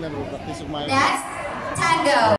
Pero sa ina, practice of my Next, tango.